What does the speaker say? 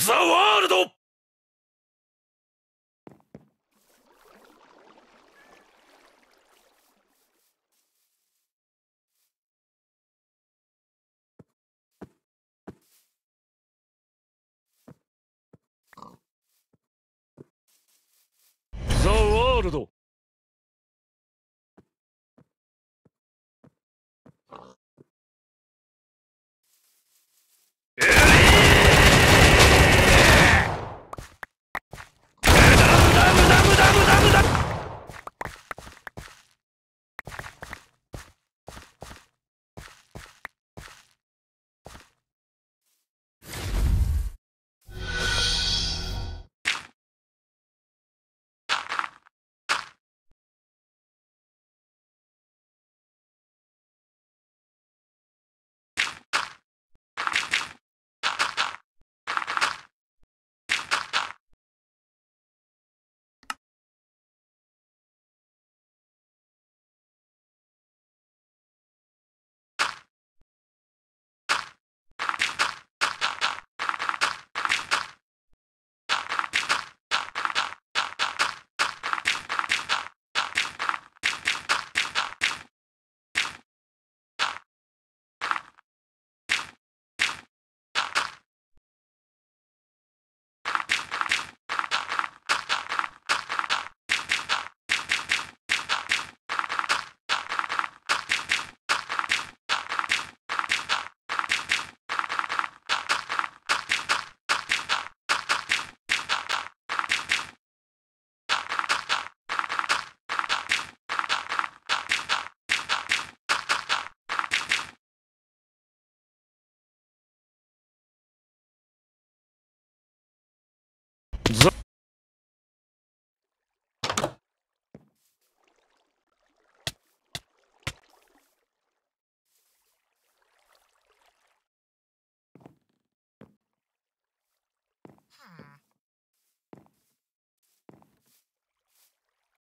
ザ・ワールド。ザ・ワールド。ザ